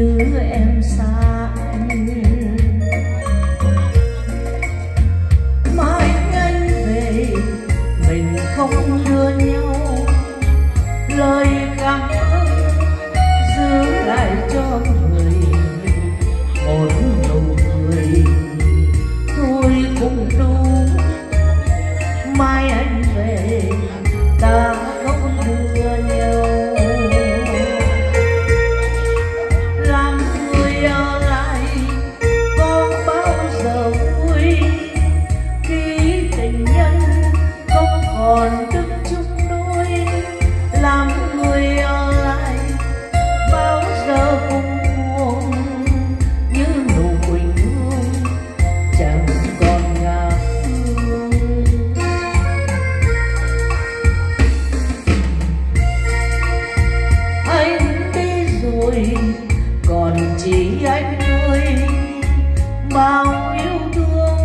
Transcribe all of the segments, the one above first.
đưa em xa anh. Mai anh về, mình không đưa nhau. Lời cảm ơn giữ lại cho người một đầu người tôi cũng đâu chỉ anh ơi, bao yêu thương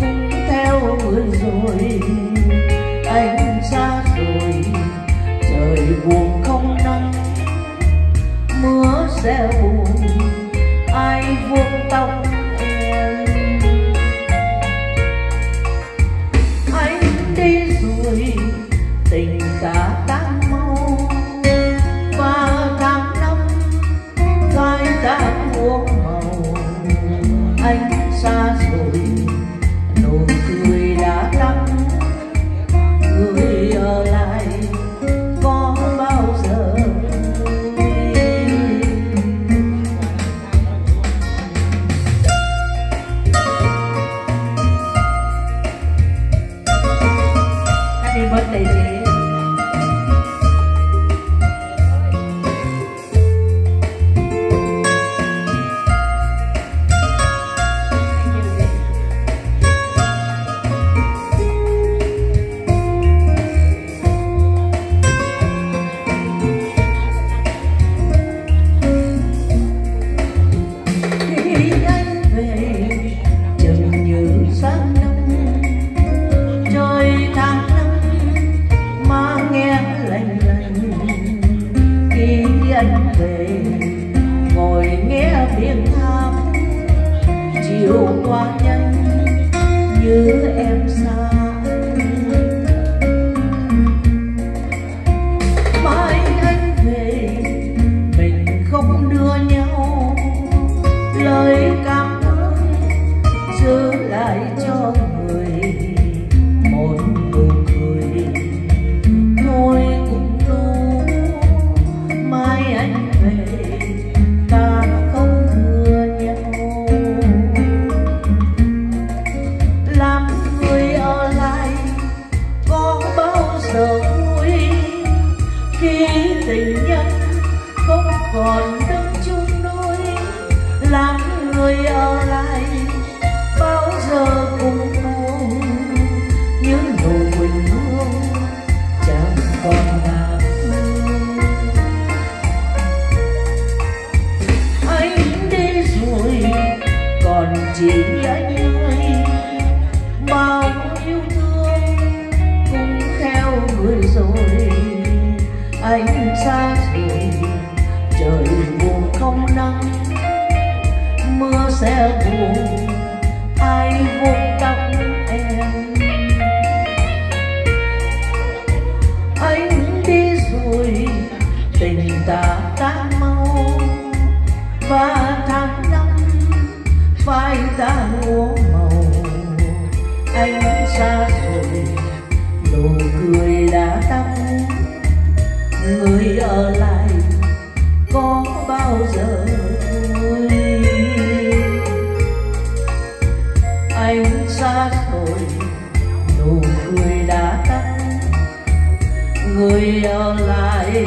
cũng theo người rồi. Anh xa rồi, trời buồn không nắng, mưa reo tham. Chiều qua nhanh như em sao? Tình nhân, không còn đứng chung đôi. Làm người ở lại, bao giờ cũng buồn những nụ quỳnh hương chẳng còn ngạc anh đi rồi, còn chỉ anh rồi trời buồn không nắng mưa sẽ buồn ai vuốt tóc em anh đi rồi tình ta tan mau và tháng năm phai ta úa màu anh xa rồi nụ cười người ở lại, có bao giờ vui? Anh xa rồi nụ cười đã tắt, người ở lại.